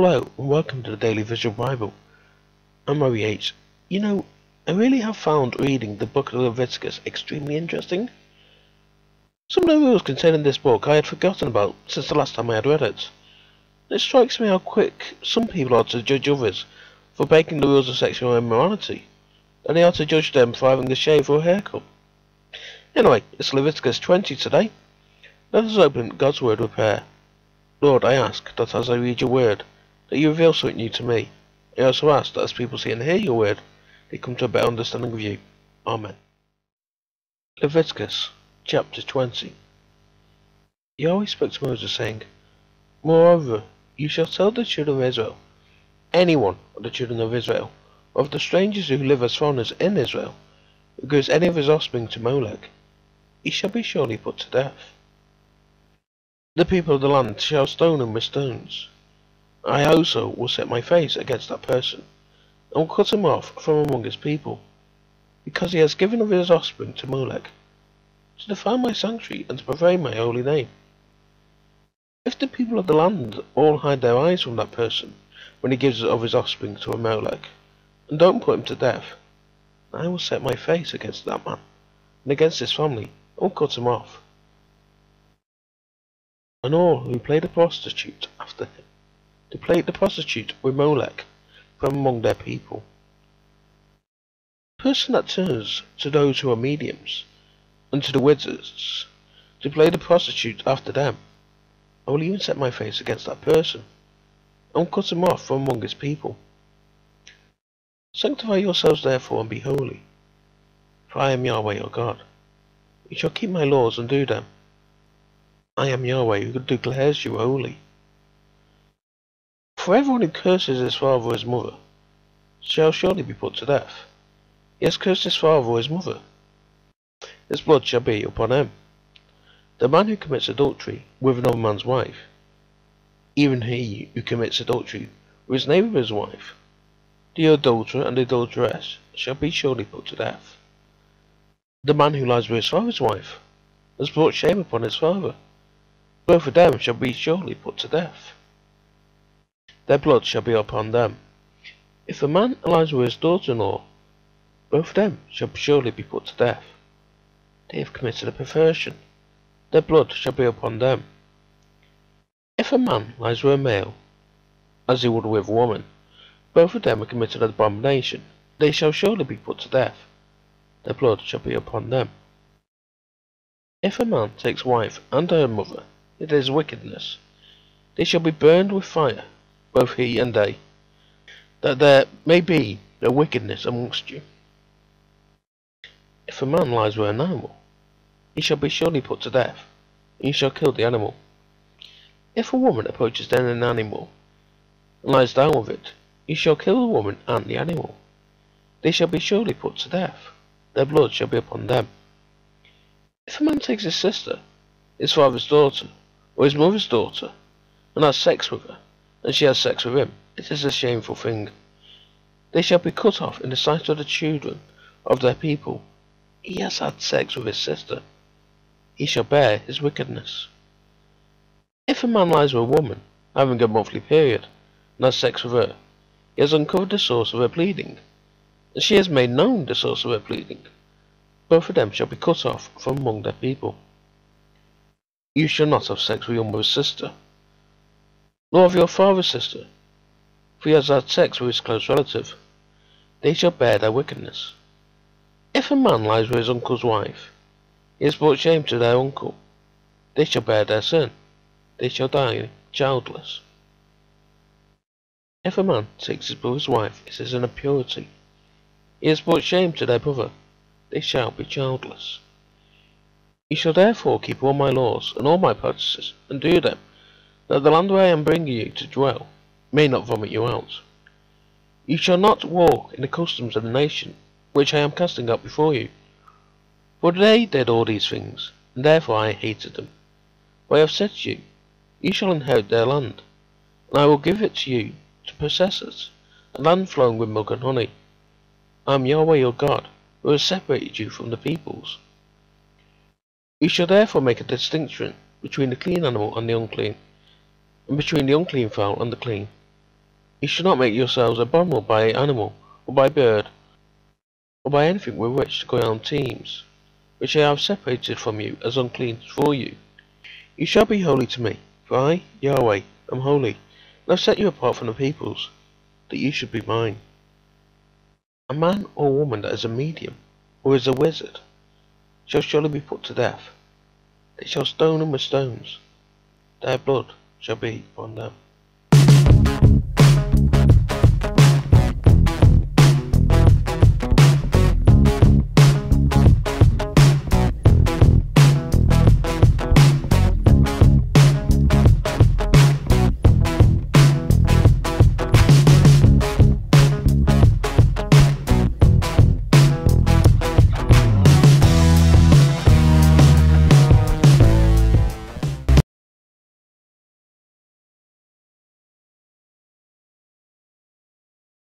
Hello and welcome to the Daily Visual Bible. I'm Murray H. You know, I really have found reading the book of Leviticus extremely interesting. Some of the rules contained in this book I had forgotten about since the last time I had read it. It strikes me how quick some people are to judge others for breaking the rules of sexual immorality, and they are to judge them for having a shave or a haircut. Anyway, it's Leviticus 20 today. Let us open God's Word with prayer. Lord, I ask that as I read your Word, that you reveal something new to me. I also ask that as people see and hear your Word, they come to a better understanding of you. Amen. Leviticus chapter 20 Yahweh spoke to Moses, saying, Moreover, you shall tell the children of Israel, anyone of the children of Israel, of the strangers who live as foreigners in Israel, who gives any of his offspring to Molech, he shall be surely put to death. The people of the land shall stone him with stones. I also will set my face against that person, and will cut him off from among his people, because he has given of his offspring to Molech, to defile my sanctuary and to profane my holy name. If the people of the land all hide their eyes from that person, when he gives of his offspring to a Molech, and don't put him to death, I will set my face against that man, and against his family, and will cut him off and all who play the prostitute to play the prostitute with Molech from among their people. The person that turns to those who are mediums, and to the wizards, to play the prostitute after them, I will even set my face against that person, and will cut him off from among his people. Sanctify yourselves therefore and be holy, for I am Yahweh your God. You shall keep my laws and do them. I am Yahweh who declares you holy. For everyone who curses his father or his mother shall surely be put to death. He has cursed his father or his mother. His blood shall be upon him. The man who commits adultery with another man's wife, even he who commits adultery with his neighbour's wife, the adulterer and the adulteress shall be surely put to death. The man who lies with his father's wife has brought shame upon his father. Both of them shall be surely put to death. Their blood shall be upon them. If a man lies with his daughter-in-law, both of them shall surely be put to death. They have committed a perversion. Their blood shall be upon them. If a man lies with a male, as he would with a woman, both of them have committed an abomination. They shall surely be put to death. Their blood shall be upon them. If a man takes wife and her mother, it is wickedness. They shall be burned with fire, both he and they, that there may be no wickedness amongst you. If a man lies with an animal, he shall be surely put to death, and you shall kill the animal. If a woman approaches then an animal, and lies down with it, you shall kill the woman and the animal. They shall be surely put to death, their blood shall be upon them. If a man takes his sister, his father's daughter, or his mother's daughter, and has sex with her, and she has sex with him, it is a shameful thing. They shall be cut off in the sight of the children of their people. He has had sex with his sister. He shall bear his wickedness. If a man lies with a woman, having a monthly period, and has sex with her, he has uncovered the source of her bleeding, and she has made known the source of her bleeding. Both of them shall be cut off from among their people. You shall not have sex with your mother's sister, nor of your father's sister, for he has had sex with his close relative. They shall bear their wickedness. If a man lies with his uncle's wife, he has brought shame to their uncle. They shall bear their sin. They shall die childless. If a man takes his brother's wife, it is an impurity. He has brought shame to their brother. They shall be childless. You shall therefore keep all my laws and all my practices, and do them, that the land where I am bringing you to dwell may not vomit you out. You shall not walk in the customs of the nation which I am casting out before you. For they did all these things, and therefore I hated them. For I have said to you, You shall inherit their land, and I will give it to you to possess it, a land flowing with milk and honey. I am Yahweh your God, who has separated you from the peoples. You shall therefore make a distinction between the clean animal and the unclean, and between the unclean fowl and the clean. You shall not make yourselves abominable by animal, or by bird, or by anything with which to go on teems, which I have separated from you as unclean for you. You shall be holy to me, for I, Yahweh, am holy, and have set you apart from the peoples, that you should be mine. A man or woman that is a medium, or is a wizard, shall surely be put to death. They shall stone them with stones. Their blood shall be upon them.